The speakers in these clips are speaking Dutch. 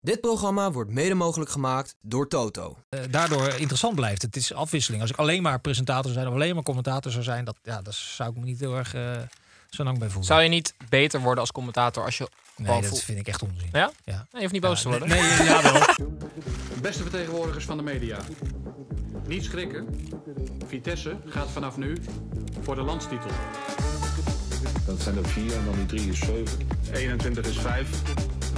Dit programma wordt mede mogelijk gemaakt door Toto. Uh, daardoor interessant blijft. Het is afwisseling. Als ik alleen maar presentator zou zijn of alleen maar commentator zou zijn, dat, ja, dat zou ik me niet heel erg uh, zo lang bij voelen. Zou je niet beter worden als commentator als je. Nee, dat vind ik echt onzin. Ja? ja. Nee, je hoeft niet boos ja, te worden. Nee, nee ja, wel. Beste vertegenwoordigers van de media. Niet schrikken. Vitesse gaat vanaf nu voor de landstitel. Dat zijn er vier en dan die drie is zeven. 21 is 5.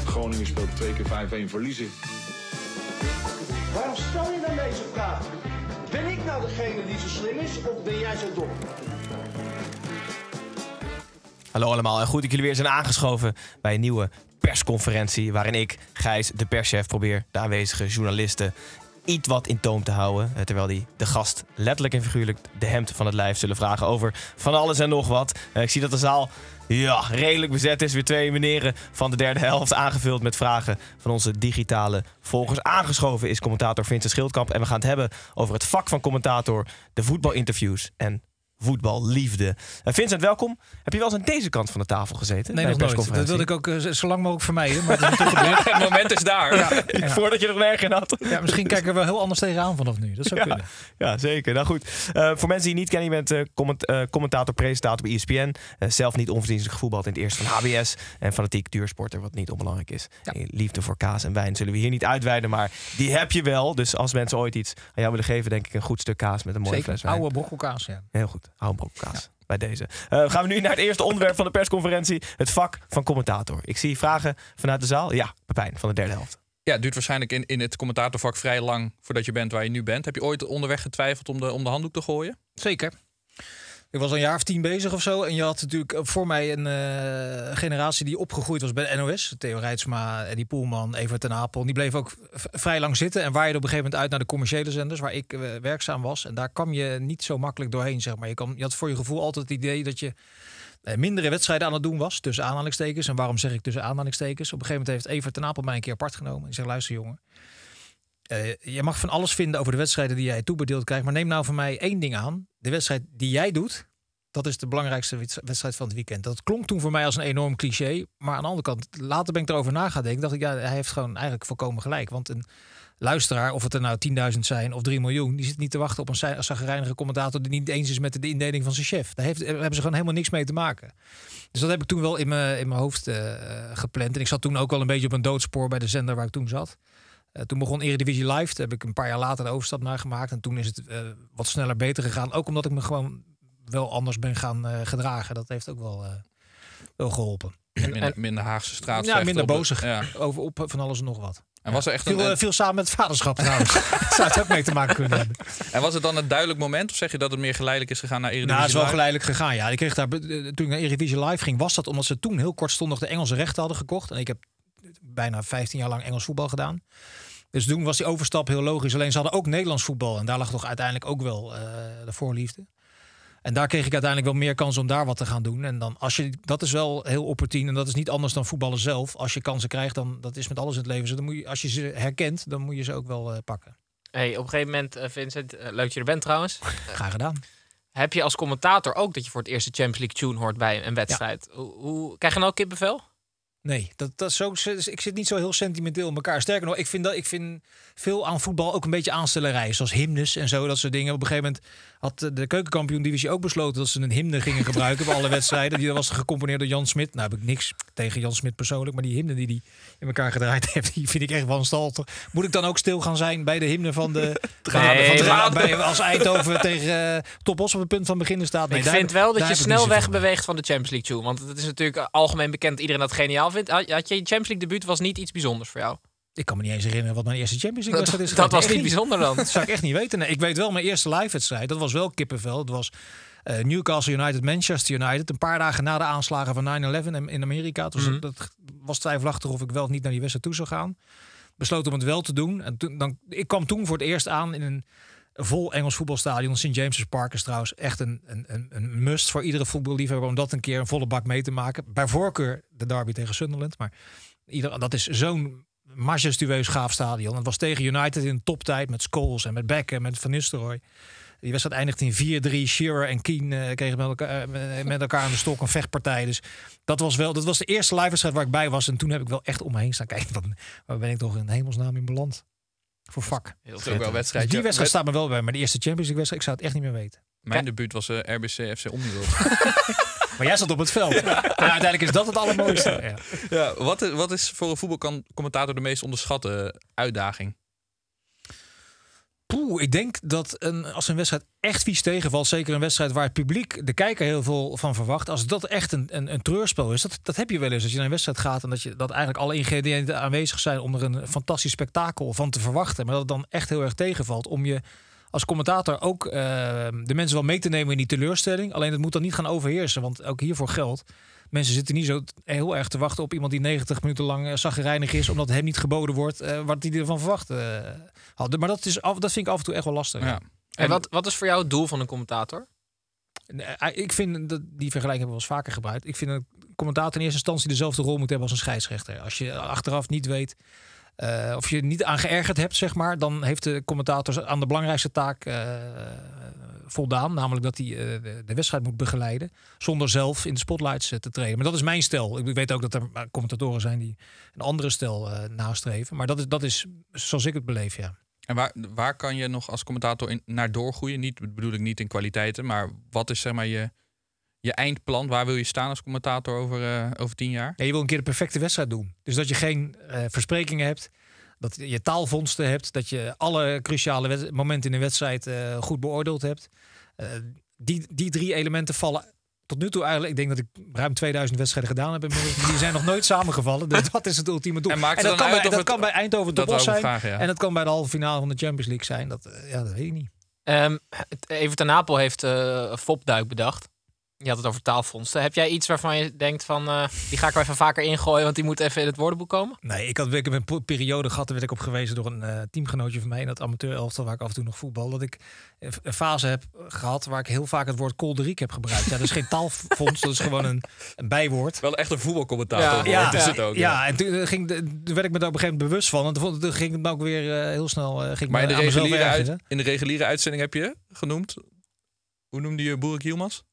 Groningen speelt twee keer 5-1 verliezen. Waarom stel je dan deze vraag? Ben ik nou degene die zo slim is of ben jij zo dom? Hallo allemaal en goed dat jullie weer zijn aangeschoven bij een nieuwe persconferentie. Waarin ik, Gijs, de perschef, probeer de aanwezige journalisten iets wat in toom te houden. eh, Terwijl die de gast letterlijk en figuurlijk de hemd van het lijf zullen vragen over van alles en nog wat. Eh, Ik zie dat de zaal ja, redelijk bezet is. Weer twee meneren van de derde helft aangevuld met vragen van onze digitale volgers. Aangeschoven is commentator Vincent Schildkamp. En we gaan het hebben over het vak van commentator, de voetbalinterviews en voetballiefde. Eh, Vincent, welkom. Heb je wel eens aan deze kant van de tafel gezeten? Nee, bij nog nooit. Dat wilde ik ook eh, zo lang mogelijk vermijden. Maar het is natuurlijk gebeurd. Het moment is daar. Ja, Voordat je er nergens in had. ja, misschien kijken we wel heel anders tegenaan vanaf nu. Dat zou Ja, kunnen. ja, zeker. Nou goed, Eh, voor mensen die je niet kennen, je bent comment- commentator, presentator bij ESPN. Zelf niet onverdienstelijk gevoetbald in het eerste van HBS. En fanatiek duursporter, wat niet onbelangrijk is. Liefde voor kaas en wijn zullen we hier niet uitweiden, maar die heb je wel. Dus als mensen ooit iets aan jou willen geven, denk ik een goed stuk kaas met een mooie Zeker. fles wijn. Oude brokkelkaas, ja. Heel goed, hou. Bij deze. Eh, gaan we nu naar het eerste onderwerp van de persconferentie. Het vak van commentator. Ik zie vragen vanuit de zaal. Ja, Pepijn van de derde helft. Ja, het duurt waarschijnlijk in, in het commentatorvak vrij lang voordat je bent waar je nu bent. Heb je ooit onderweg getwijfeld om de, om de handdoek te gooien? Zeker. Ik was een jaar of tien bezig of zo. En je had natuurlijk voor mij een eh, generatie die opgegroeid was bij NOS. Theo Rijtsma, Eddie Poelman, Evert ten Apel. Die bleven ook vrij lang zitten. En waaide op een gegeven moment uit naar de commerciële zenders... waar ik eh, werkzaam was. En daar kwam je niet zo makkelijk doorheen, zeg maar. Je, kwam, je had voor je gevoel altijd het idee dat je... eh, mindere wedstrijden aan het doen was, tussen aanhalingstekens. En waarom zeg ik tussen aanhalingstekens? Op een gegeven moment heeft Evert ten Apel mij een keer apart genomen. Die zegt, luister jongen, eh, je mag van alles vinden over de wedstrijden die jij toebedeeld krijgt. Maar neem nou van mij één ding aan. De wedstrijd die jij doet, dat is de belangrijkste wedst- wedstrijd van het weekend. Dat klonk toen voor mij als een enorm cliché. Maar aan de andere kant, later ben ik erover na gaan denken. Dacht ik, ja, hij heeft gewoon eigenlijk volkomen gelijk. Want een luisteraar, of het er nou 10.000 zijn of 3 miljoen... die zit niet te wachten op een zagrijnige commentator... die niet eens is met de indeling van zijn chef. Daar, heeft, daar hebben ze gewoon helemaal niks mee te maken. Dus dat heb ik toen wel in mijn, in mijn hoofd eh, gepland. En ik zat toen ook wel een beetje op een doodspoor bij de zender waar ik toen zat. Eh, toen begon Eredivisie Live. Daar heb ik een paar jaar later de overstap naar gemaakt. En toen is het eh, wat sneller beter gegaan. Ook omdat ik me gewoon wel anders ben gaan eh, gedragen. Dat heeft ook wel, eh, wel geholpen. Minder, minder Haagse straat. Ja, minder bozig. Ja. Over op van alles en nog wat. En, was er echt Veel, een, veel samen met het vaderschap trouwens. Zou het ook mee te maken kunnen hebben. en was het dan een duidelijk moment? Of zeg je dat het meer geleidelijk is gegaan naar Eredivisie Nou, het is wel geleidelijk gegaan. Ja, ik kreeg daar, toen ik naar Eredivisie Live ging, was dat omdat ze toen heel kortstondig de Engelse rechten hadden gekocht. En ik heb bijna 15 jaar lang Engels voetbal gedaan. Dus toen was die overstap heel logisch. Alleen ze hadden ook Nederlands voetbal. En daar lag toch uiteindelijk ook wel eh, de voorliefde. En daar kreeg ik uiteindelijk wel meer kans om daar wat te gaan doen. En dan als je, dat is wel heel opportun. En dat is niet anders dan voetballen zelf. Als je kansen krijgt, dan dat is met alles in het leven. zo. Dan moet je, als je ze herkent, dan moet je ze ook wel eh, pakken. Hey, op een gegeven moment, eh, Vincent, leuk dat je er bent trouwens. Graag gedaan. Heb je als commentator ook dat je voor het eerst de Champions League tune hoort bij een wedstrijd? Hoe, hoe, krijg je nou kippenvel? Nee, dat, dat is zo, ik zit niet zo heel sentimenteel in elkaar. Sterker nog, ik vind, dat, ik vind veel aan voetbal ook een beetje aanstellerij. Zoals hymnes en zo, dat soort dingen. Op een gegeven moment had de keukenkampioen-divisie ook besloten... dat ze een hymne gingen gebruiken bij alle wedstrijden. Die was gecomponeerd door Jan Smit. Nou heb ik niks tegen Jan Smit persoonlijk... maar die hymne die hij in elkaar gedraaid heeft... die vind ik echt wanstaltig. Moet ik dan ook stil gaan zijn bij de hymne van de... van, Nee, van de- bij, als Eindhoven tegen uh, op het punt van beginnen staat? Nee, ik daar vind wel dat je snel zoveel weg mee. beweegt van de Champions League tune. Want het is natuurlijk algemeen bekend iedereen dat geniaal Had je Champions League debuut was niet iets bijzonders voor jou? Ik kan me niet eens herinneren wat mijn eerste Champions League Dat, wedstrijd is. dat geweest. was niet bijzonder dan. Dat zou ik echt niet weten. Nee, ik weet wel, mijn eerste live-wedstrijd, dat was wel kippenvel. Dat was eh, Newcastle United, Manchester United. Een paar dagen na de aanslagen van 9-11 in, Amerika. Dus Mhm. dat was twijfelachtig of ik wel of niet naar die wedstrijd toe zou gaan. Besloot om het wel te doen. En toen, dan, ik kwam toen voor het eerst aan in een vol Engels voetbalstadion. St. James's Park is trouwens echt een, een, een, must voor iedere voetballiefhebber... om dat een keer een volle bak mee te maken. Bij voorkeur de derby tegen Sunderland. Maar ieder, dat is zo'n majestueus gaaf stadion. Het was tegen United in toptijd met Scholes en met Beck en met Van Nistelrooy. Die wedstrijd eindigt in 4-3. Shearer en Keane eh, kregen met elkaar, eh, met elkaar aan de stok een vechtpartij. Dus dat was wel, dat was de eerste live wedstrijd waar ik bij was. En toen heb ik wel echt om me heen staan kijken. Waar ben ik toch in hemelsnaam in beland? Voor vak. Dat is ook wel Dus die wedstrijd staat me wel bij. Maar de eerste Champions League wedstrijd, ik zou het echt niet meer weten. Mijn debuut was eh, RBC FC Omniworld. Maar jij zat op het veld. Maar uiteindelijk is dat het allermooiste. Ja. ja, wat, is, wat is voor een voetbalcommentator de meest onderschatte uitdaging? Poeh, ik denk dat een, als een wedstrijd echt vies tegenvalt, zeker een wedstrijd waar het publiek, de kijker, heel veel van verwacht, als dat echt een, een, een treurspel is, dat, dat heb je wel eens als je naar een wedstrijd gaat en dat, je, dat eigenlijk alle ingrediënten aanwezig zijn om er een fantastisch spektakel van te verwachten, maar dat het dan echt heel erg tegenvalt om je als commentator ook eh, de mensen wel mee te nemen in die teleurstelling. Alleen het moet dan niet gaan overheersen, want ook hiervoor geldt. Mensen zitten niet zo heel erg te wachten op iemand die 90 minuten lang uh, zaggerijnig is, omdat hem niet geboden wordt uh, wat hij ervan verwacht uh, had. Maar dat, is af, dat vind ik af en toe echt wel lastig. Ja. En wat, wat is voor jou het doel van een commentator? Ik vind dat die vergelijking hebben we wel eens vaker gebruikt. Ik vind een commentator in eerste instantie dezelfde rol moet hebben als een scheidsrechter. Als je achteraf niet weet uh, of je niet aan geërgerd hebt, zeg maar, dan heeft de commentator aan de belangrijkste taak uh, voldaan. Namelijk dat hij de, de, wedstrijd moet begeleiden. Zonder zelf in de spotlights te treden. Maar dat is mijn stel. Ik weet ook dat er commentatoren zijn die een andere stel nastreven. Maar dat is, dat is zoals ik het beleef, ja. En waar, waar kan je nog als commentator in, naar doorgroeien? Niet, bedoel ik niet in kwaliteiten, maar wat is zeg maar je, je eindplan? Waar wil je staan als commentator over, uh, over tien jaar? Ja, je wil een keer de perfecte wedstrijd doen. Dus dat je geen uh, versprekingen hebt, dat je taalvondsten hebt, dat je alle cruciale momenten in een wedstrijd uh, goed beoordeeld hebt. die, die drie elementen vallen tot nu toe eigenlijk, ik denk dat ik ruim 2000 wedstrijden gedaan heb. Die zijn nog nooit samengevallen. Dus dat is het ultieme doel. En, dat, kan bij, dat het- kan bij Eindhoven de Bos zijn. vragen, ja. En dat kan bij de halve finale van de Champions League zijn. Dat, eh, ja, dat weet ik niet. Ehm het- Everton Napel heeft eh, een fopduik bedacht. Je had het over taalfondsen. Heb jij iets waarvan je denkt van, eh, die ga ik er even vaker ingooien, want die moet even in het woordenboek komen? Nee, ik, had, ik heb een periode gehad, daar werd ik op gewezen door een eh, teamgenootje van mij in dat amateur elftal waar ik af en toe nog voetbal, dat ik een fase heb gehad waar ik heel vaak het woord kolderiek heb gebruikt. Ja, dat is geen taalfonds, dat is gewoon een, een bijwoord. Wel echt een voetbalcommentator. Ja. Ja, Het is ja, het ook. ja, en toen, eh, ging, de- toen werd ik me daar op een gegeven moment bewust van. En toen, ging het me ook weer eh, heel snel. eh, ging Maar in de, reguliere uit, in de reguliere uitzending heb je genoemd. Hoe noemde je Boerik Hielmans?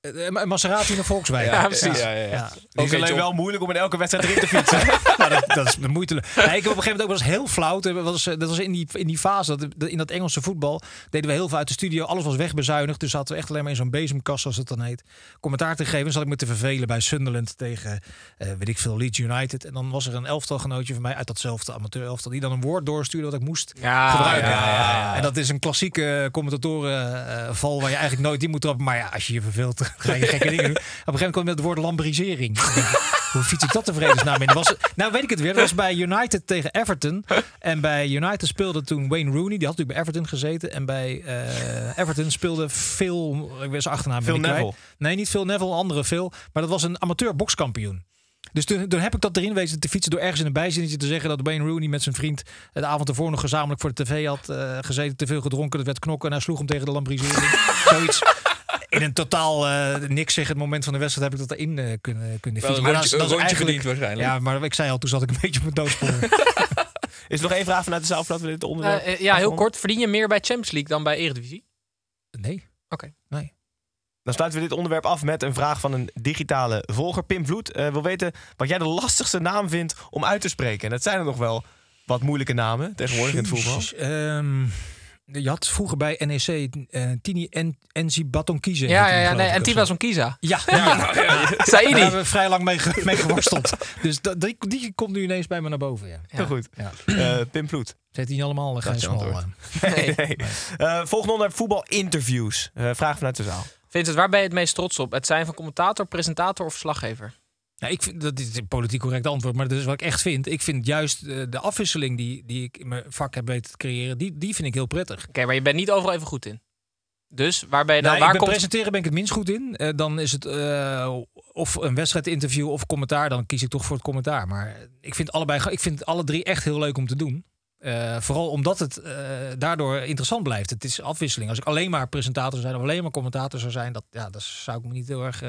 Eh, eh, Maserati naar Volkswagen. Ja, precies. Ja, ja, ja. Ja. Het is Oké, alleen wel moeilijk om in elke wedstrijd erin te fietsen. Nou, dat, dat is moeiteloos. Nee, ik heb op een gegeven moment ook wel eens heel flauw. Dat was, eh, dat was in, die, in die fase, dat, dat- in dat Engelse voetbal, deden we heel veel uit de studio. Alles was wegbezuinigd. Dus zaten we echt alleen maar in zo'n bezemkast, zoals het dan heet. Commentaar te geven. Zat ik me te vervelen bij Sunderland tegen, eh, weet ik veel, Leeds United. En dan was er een elftalgenootje van mij uit datzelfde amateur elftal. Die dan een woord doorstuurde wat ik moest Ja, gebruiken. ja, ja, ja. En dat is een klassieke commentatorenval waar je eigenlijk nooit die moet trappen. Maar ja, als je je verveelt, ga je gekke dingen doen. Op een gegeven moment kwam je met het woord lambrisering. Hoe fiets ik dat de vredesnaam in? Dat Was, nou, weet ik het weer. Dat was bij United tegen Everton. En bij United speelde toen Wayne Rooney. Die had natuurlijk bij Everton gezeten. En bij eh, Everton speelde Phil... Ik weet zijn achternaam. Phil ik kwijt. Neville. Nee, niet Phil Neville, een andere Phil. Maar dat was een amateur bokskampioen. Dus toen, toen heb ik dat erin wezen te fietsen door ergens in een bijzinnetje te zeggen dat Wayne Rooney met zijn vriend de avond ervoor nog gezamenlijk voor de tv had eh, gezeten, te veel gedronken, dat werd knokken en hij sloeg hem tegen de lambrisering. Zoiets. In een totaal eh, niks zeg het moment van de wedstrijd heb ik dat erin eh, kunnen, kunnen Wel fietsen. Maar rondje, een rondje verdiend waarschijnlijk. Ja, maar ik zei al, toen zat ik een beetje op mijn doodspoor. Is er nog één vraag vanuit de zaal voordat we dit onderwerp... Eh, eh, ja, heel kort. Verdien je meer bij Champions League dan bij Eredivisie? nee. Oké. Nee. Dan sluiten we dit onderwerp af met een vraag van een digitale volger. Pim Vloed eh, wil weten wat jij de lastigste naam vindt om uit te spreken. En dat zijn er nog wel wat moeilijke namen tegenwoordig in het voetbal. Ehm, je had vroeger bij NEC eh, Tini en Enzi Batonkize. Ja, heette ja, ja. Nee, en Tiba zo. Zonkiza. Ja, ja. Daar Saidi. hebben we vrij lang mee, ge- mee geworsteld. dus dat, die, die komt nu ineens bij me naar boven. Ja. Heel goed. Ja. Eh, Pim Vloed. Zet die niet allemaal uh, Dat Gijs Smal, antwoord. eh. Nee, nee. Eh, volgende onderwerp voetbalinterviews. Eh vraag vanuit de zaal. Vincent, waar ben je het meest trots op? Het zijn van commentator, presentator of verslaggever? Nou, ik vind, dat is een politiek correct antwoord, maar dat is wat ik echt vind. Ik vind juist eh, de afwisseling die, die ik in mijn vak heb weten te creëren, die, die vind ik heel prettig. Oké, maar je bent niet overal even goed in. Dus waar ben je dan? Nou, waar komt... presenteren ben ik het minst goed in. Eh, dan is het eh, of een wedstrijdinterview of commentaar. Dan kies ik toch voor het commentaar. Maar ik vind allebei, ik vind alle drie echt heel leuk om te doen. Vooral omdat het daardoor interessant blijft. Het is afwisseling. Als ik alleen maar presentator zou zijn of alleen maar commentator zou zijn, dat, ja, dat zou ik me niet heel erg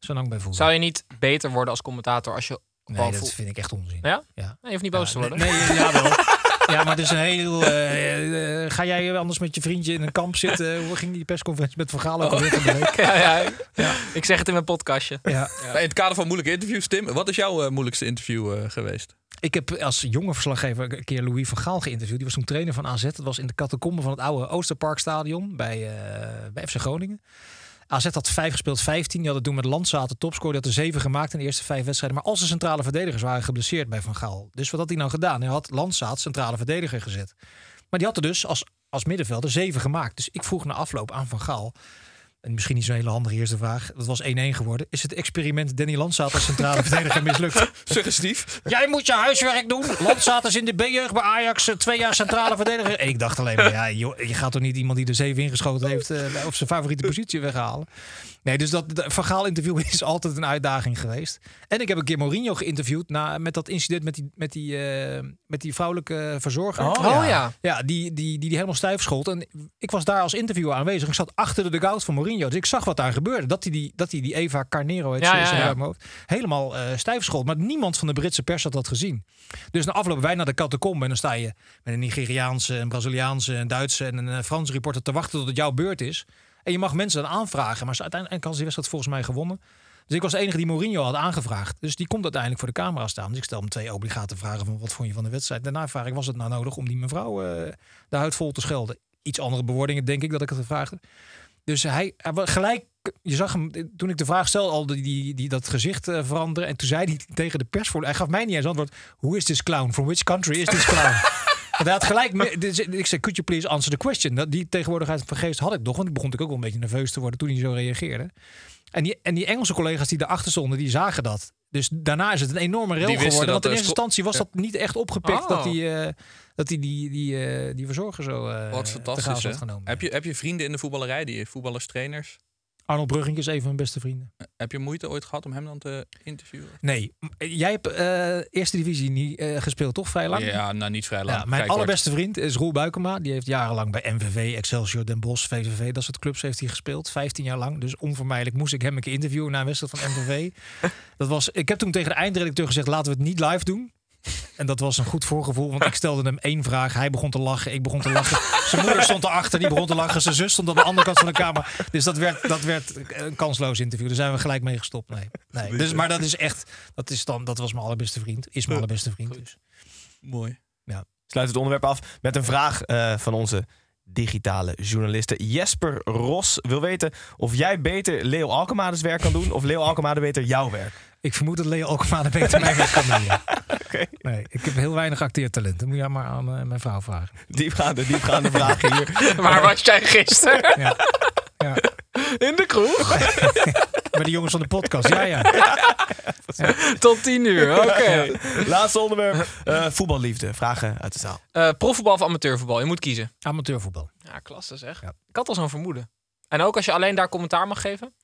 zo lang bij voelen. Zou je niet beter worden als commentator als je nee, dat vind ik echt onzin. Ja? Ja. Nee, je hoeft niet boos Ja, te worden. Nee, nee, ja, wel. Ja, maar het is een heel... eh, eh, ga jij anders met je vriendje in een kamp zitten? Hoe ging die persconferentie met Van Gaal ook alweer van de week? ja, ja. Ik zeg het in mijn podcastje. Ja. In het kader van moeilijke interviews, Tim, wat is jouw eh, moeilijkste interview geweest? Ik heb als jonge verslaggever een keer Louis van Gaal geïnterviewd. Die was toen trainer van AZ. Dat was in de catacombe van het oude Oosterparkstadion bij, eh, bij FC Groningen. AZ had vijf gespeeld, 15. Die hadden toen met Landzaten topscore. Die had er zeven gemaakt in de eerste vijf wedstrijden. Maar al zijn centrale verdedigers waren geblesseerd bij Van Gaal. Dus wat had hij nou gedaan? Hij had Landzaat centrale verdediger gezet. Maar die had er dus als, als middenvelder zeven gemaakt. Dus ik vroeg na afloop aan Van Gaal. En misschien niet zo'n hele handige eerste vraag. Dat was 1-1 geworden. Is het experiment Danny Landzaat als centrale verdediger mislukt? Suggestief. Jij moet je huiswerk doen. Landzaat is in de B-jeugd bij Ajax eh, twee jaar centrale verdediger. Ik dacht alleen maar, ja, joh, je gaat toch niet iemand die er zeven ingeschoten heeft eh, op zijn favoriete positie weghalen. Nee, dus dat dat Van Gaal interview is altijd een uitdaging geweest. En ik heb een keer Mourinho geïnterviewd na, met dat incident met die, met die, eh, met die vrouwelijke verzorger. Oh, ja. ja. Ja, die, die, die, die helemaal stijf schold. En ik was daar als interviewer aanwezig. Ik zat achter de dugout van Mourinho. Dus ik zag wat daar gebeurde. Dat hij die, dat hij die Eva Carnero heet, Ja, hoofd, helemaal eh stijf schold. Maar niemand van de Britse pers had dat gezien. Dus na afloop wij naar de catacombe. En dan sta je met een Nigeriaanse, een Braziliaanse, een Duitse en een eh, Franse reporter te wachten tot het jouw beurt is. Je mag mensen dan aanvragen. Maar ze uiteindelijk had die wedstrijd volgens mij gewonnen. Dus ik was de enige die Mourinho had aangevraagd. Dus die komt uiteindelijk voor de camera staan. Dus ik stel hem twee obligate vragen van wat vond je van de wedstrijd. Daarna vraag ik, was het nou nodig om die mevrouw eh, de huid vol te schelden? Iets andere bewoordingen denk ik dat ik het gevraagd. Dus hij, gelijk, je zag hem toen ik de vraag stelde al die, die, die dat gezicht eh, veranderen. En toen zei hij tegen de pers voor, hij gaf mij niet eens antwoord. Who is this clown? From which country is this clown? Want hij had gelijk, me- dus ik zei, could you please answer the question? Dat- Die tegenwoordigheid van geest had ik nog, want ik begon natuurlijk ook wel een beetje nerveus te worden toen hij zo reageerde. En die, en die Engelse collega's die daarachter stonden, die zagen dat. Dus daarna is het een enorme rel geworden. Want in er eerste instantie was Ja. dat niet echt opgepikt Oh. dat hij eh, dat die, die, die, eh, die verzorger zo eh Wat fantastisch, had genomen. Heb je, heb je vrienden in de voetballerij, die voetballers, trainers? Arnold Brugging is een van mijn beste vrienden. Heb je moeite ooit gehad om hem dan te interviewen? Nee, jij hebt eh, eerste divisie niet eh, gespeeld, toch? Vrij lang? Ja, nou niet vrij lang. Ja, mijn allerbeste vriend is Roel Buikema. Die heeft jarenlang bij MVV, Excelsior, Den Bosch, VVV, dat soort clubs heeft hij gespeeld. 15 jaar lang. Dus onvermijdelijk moest ik hem een keer interviewen na een wedstrijd van MVV. dat was, ik heb toen tegen de eindredacteur gezegd, laten we het niet live doen. En dat was een goed voorgevoel, want ik stelde hem één vraag. Hij begon te lachen, ik begon te lachen. Zijn moeder stond erachter, die begon te lachen. Zijn zus stond aan de andere kant van de kamer. Dus dat werd, dat werd een kansloos interview. Daar zijn we gelijk mee gestopt. Nee, nee. Dus, maar dat is echt, dat, is dan, dat was mijn allerbeste vriend. Is mijn allerbeste vriend. Dus. Mooi. sluit het onderwerp af met een vraag eh, van onze digitale journaliste Jesper Ros. Wil weten of jij beter Leo Alkemade's werk kan doen of Leo Alkemade beter jouw werk. Ik vermoed dat Leo Alkmaar er beter mijn werk kan doen. ja. Nee, ik heb heel weinig acteertalent. Dat moet je maar aan eh, mijn vrouw vragen. Diepgaande, diepgaande vragen hier. Waar was jij gisteren? Ja. Ja. In de kroeg? Bij de jongens van de podcast. Ja, ja. Tot tien uur, oké. Laatste onderwerp. eh, voetballiefde. Vragen uit de zaal. Eh, profvoetbal of amateurvoetbal? Je moet kiezen. Amateurvoetbal. Ja, klasse zeg. Ja. Ik had al zo'n vermoeden. En ook als je alleen daar commentaar mag geven?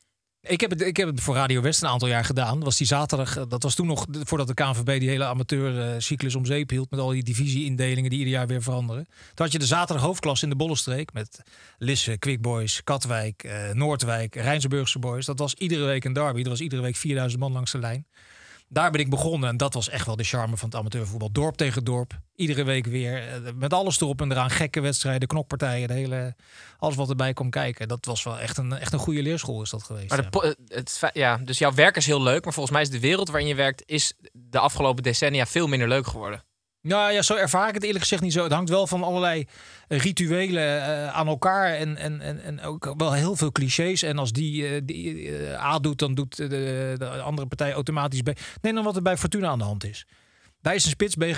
Ik heb, het, ik heb het voor Radio West een aantal jaar gedaan. Was die zaterdag. eh, Dat was toen nog voordat de KNVB die hele amateurcyclus om zeep hield. Met al die divisieindelingen die ieder jaar weer veranderen. Toen had je de zaterdag hoofdklas in de Bollenstreek. Met Lisse, Quick Boys, Katwijk, eh, Noordwijk, Rijnsburgse Boys. Dat was iedere week een derby. Er was iedere week 4000 man langs de lijn. Daar ben ik begonnen en dat was echt wel de charme van het amateurvoetbal. Dorp tegen dorp. Iedere week weer. eh, Met alles erop en eraan. Gekke wedstrijden, knokpartijen. De hele, alles wat erbij kwam kijken. Dat was wel echt een, echt een goede leerschool is dat geweest. Maar ja. eh, het, ja, dus jouw werk is heel leuk, maar volgens mij is de wereld waarin je werkt is de afgelopen decennia veel minder leuk geworden. Ja, ja, zo ervaar ik het eerlijk gezegd niet zo. Het hangt wel van allerlei rituelen eh, aan elkaar en, en, en, en ook wel heel veel clichés. En als die, eh, die eh, A doet, dan doet de, de andere partij automatisch B. Nee, dan wat er bij Fortuna aan de hand is. Daar is een spits eh,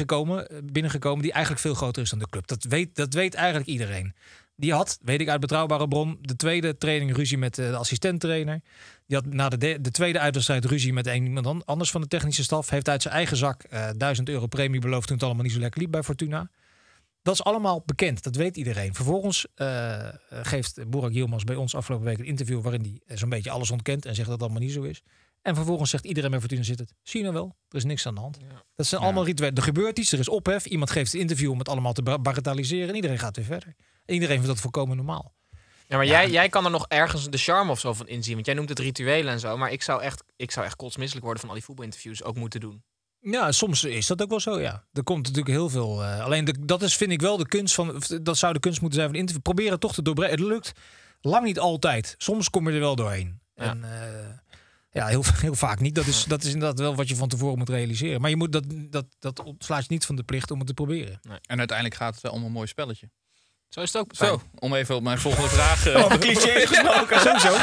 binnengekomen die eigenlijk veel groter is dan de club. Dat weet, dat weet eigenlijk iedereen. Die had, weet ik uit betrouwbare bron, de tweede training ruzie met de assistenttrainer. Die had na de, de, de tweede uitwedstrijd ruzie met een iemand an- anders van de technische staf. Heeft uit zijn eigen zak eh 1000 euro premie beloofd toen het allemaal niet zo lekker liep bij Fortuna. Dat is allemaal bekend, dat weet iedereen. Vervolgens eh, geeft Borak Yilmaz bij ons afgelopen week een interview waarin hij eh, zo'n beetje alles ontkent en zegt dat het allemaal niet zo is. En vervolgens zegt iedereen bij Fortuna zit het. Zie je nou wel, er is niks aan de hand. Dat zijn allemaal rituelen. Er gebeurt iets, er is ophef. Iemand geeft een interview om het allemaal te ba- bagatelliseren en iedereen gaat weer verder. En iedereen vindt dat volkomen normaal. Ja, maar Jij, jij kan er nog ergens de charme of zo van inzien. Want jij noemt het rituelen en zo. Maar ik zou echt, ik zou echt kotsmisselijk worden van al die voetbalinterviews ook moeten doen. Ja, soms is dat ook wel zo, ja. Er komt natuurlijk heel veel... eh, alleen de, dat is, vind ik wel de kunst van... Dat zou de kunst moeten zijn van interview. Proberen toch te doorbreken. Het lukt lang niet altijd. Soms kom je er wel doorheen. Ja. En eh, ja, heel, heel vaak niet. Dat is, dat is inderdaad wel wat je van tevoren moet realiseren. Maar je moet dat, dat, dat ontslaat je niet van de plicht om het te proberen. En uiteindelijk gaat het wel om een mooi spelletje. Zo is het ook. Zo, om even op mijn volgende vraag. eh, Over clichés gesproken. Sowieso.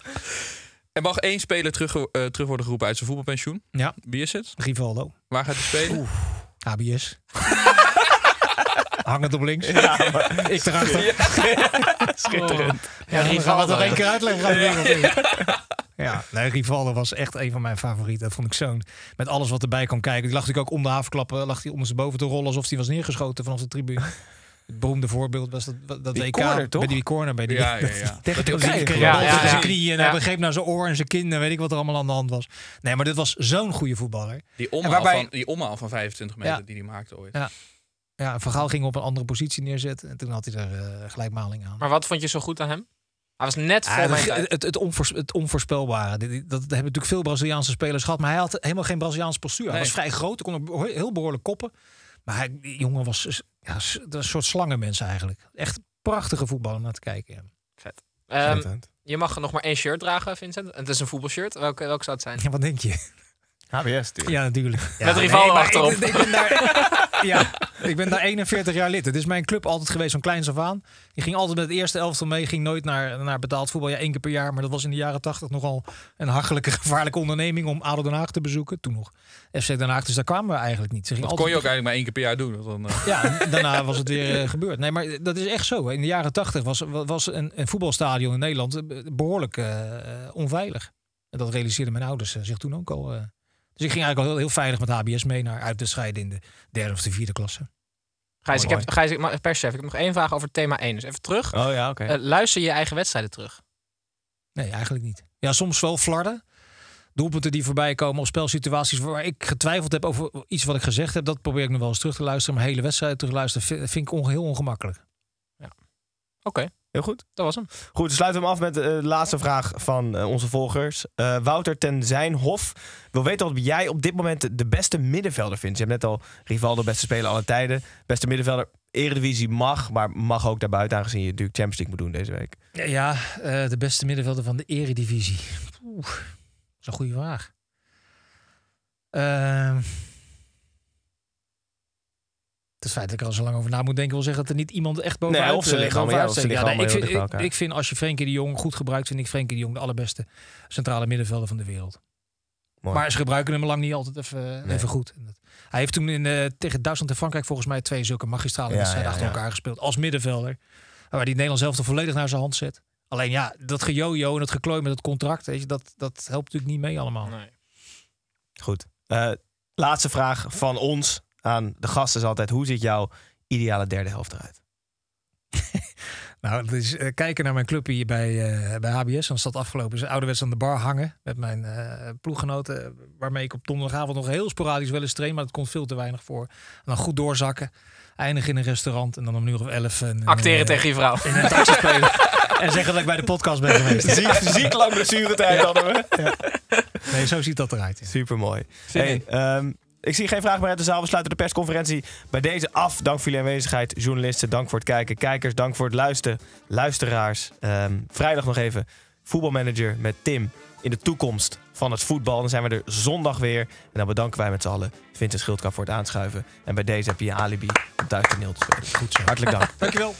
er mag één speler terug, eh, terug worden geroepen uit zijn voetbalpensioen. Ja. Wie is het? Rivaldo. Waar gaat hij spelen? HBS. Hangend op links. Ik erachter. Schitterend. Ja, dan gaan we het Rivaldo, nog één ja. keer uitleggen. Opnieuw. Ja, nee, Rivaldo was echt een van mijn favorieten. Dat vond ik zo'n... Met alles wat erbij kon kijken. Die lag natuurlijk ook om de havenklappen. Lag hij ondersteboven te rollen alsof hij was neergeschoten vanaf de tribune. Het beroemde voorbeeld was dat, dat Die WK. corner, toch? Bij die corner. Bij die, Ja, ja, ja. Tegen dat Turkije. Ja, ja, ja, ja. zijn knieën en Ja. hij begreep naar zijn oor en zijn kin. en Weet ik wat er allemaal aan de hand was. Nee, maar dit was zo'n goede voetballer. Die omhaal, waarbij- van, die omhaal van 25 meter Ja. die hij maakte ooit. Ja. Ja, Van Gaal ging op een andere positie neerzetten. En toen had hij er eh, gelijkmaling aan. Maar wat vond je zo goed aan hem? Hij was net voor Ah, mijn het, tijd. het, het, onvoors- het onvoorspelbare. Dat, hebben natuurlijk veel Braziliaanse spelers gehad. Maar hij had helemaal geen Braziliaans postuur. Hij Nee. was vrij groot. Hij kon ook heel behoorlijk koppen. Maar hij, die jongen was ja, een soort slangenmens eigenlijk. Echt prachtige voetballer om naar te kijken. ja. Ehm, je mag nog maar één shirt dragen, Vincent. En het is een voetbalshirt. Welke, welke zou het zijn? Ja, wat denk je? HBS natuurlijk. Ja, natuurlijk. Ja, Met maar achterop. Ik, ik ben daar, ja, ik ben daar 41 jaar lid. Het is mijn club altijd geweest van kleins af aan. Die ging altijd met het eerste elftal mee. Ging nooit naar, naar betaald voetbal. Ja, één keer per jaar. Maar dat was in de jaren 80 nogal een hachelijke, gevaarlijke onderneming om ADO Den Haag te bezoeken. Toen nog FC Den Haag. Dus daar kwamen we eigenlijk niet. Ze Dat kon je ook eigenlijk maar één keer per jaar doen. want Dan, eh, ja, daarna was het weer eh, gebeurd. Nee, maar dat is echt zo. In de jaren 80 was, was een, een voetbalstadion in Nederland eh, behoorlijk eh, eh, onveilig. En dat realiseerden mijn ouders zich toen ook al. Dus ik ging eigenlijk al heel, heel veilig met HBS mee naar uit te scheiden in de derde of de vierde klasse. Gijs, ik heb, Gijs, ik, perschef, ik heb nog één vraag over thema 1. Dus even terug. Oh ja, oké. Eh, luister je je eigen wedstrijden terug. Nee, eigenlijk niet. Ja, soms wel flarden. Doelpunten die voorbij komen of spelsituaties waar ik getwijfeld heb over iets wat ik gezegd heb. Dat probeer ik nog wel eens terug te luisteren. Maar hele wedstrijd terug luisteren vind, ik onge- heel ongemakkelijk. Oké, Heel goed. dat was hem. Goed, dan sluiten we hem af met eh, de laatste vraag van eh, onze volgers. Eh, Wouter ten Zijnhof wil weten wat jij op dit moment de- beste middenvelder vindt. Je hebt net al Rivaldo, beste speler alle tijden. Beste middenvelder, Eredivisie mag, maar mag ook daarbuiten aangezien je natuurlijk Champions League moet doen deze week. Ja, de beste middenvelder van de eredivisie. Oeh, dat is een goede vraag. Ehm het feit dat ik er al zo lang over na moet denken wil zeggen dat er niet iemand echt bovenuit Nee, of ze eh, liggen allemaal- ja, of ze steekt. liggen nee, ik, vind, ik, vind als je Frenkie de Jong goed gebruikt, vind ik Frenkie de Jong de allerbeste centrale middenvelder van de wereld. Mooi. Maar ze gebruiken hem lang niet altijd even, even goed. Hij heeft toen in, eh, tegen Duitsland en Frankrijk volgens mij twee zulke magistrale Ja, wedstrijden ja, achter ja. elkaar gespeeld. Als middenvelder. Waar die Nederland zelf er volledig naar zijn hand zet. Alleen ja, dat gejojo en dat geklooi met het contract, weet je, dat, dat helpt natuurlijk niet mee allemaal. Nee. Goed. Eh, laatste vraag van ons aan de gasten is altijd: hoe ziet jouw ideale derde helft eruit? Nou, dus, eh, kijken naar mijn club hier bij, eh, bij HBS. Dan staat afgelopen is ouderwets aan de bar hangen met mijn eh ploeggenoten. Waarmee ik op donderdagavond nog heel sporadisch wel eens train. Maar dat komt veel te weinig voor. En dan goed doorzakken. Eindig in een restaurant. En dan om een uur of elf. Een, Acteren tegen je vrouw. In een taxi spelen. en zeggen dat ik bij de podcast ben geweest. Ziek, ziek lang blessuretijd hadden we. Nee, zo ziet dat eruit. ja. Super mooi. Zin Hey, in. Ik zie geen vraag meer uit de zaal. We sluiten de persconferentie bij deze af. Dank voor jullie aanwezigheid. Journalisten, dank voor het kijken. Kijkers, dank voor het luisteren. Luisteraars. ehm, vrijdag nog even voetbalmanager met Tim in de toekomst van het voetbal. Dan zijn we er zondag weer. En dan bedanken wij met z'n allen Vincent Schildkamp voor het aanschuiven. En bij deze heb je je alibi om thuis te spelen. Goed zo. Hartelijk dank. Dankjewel.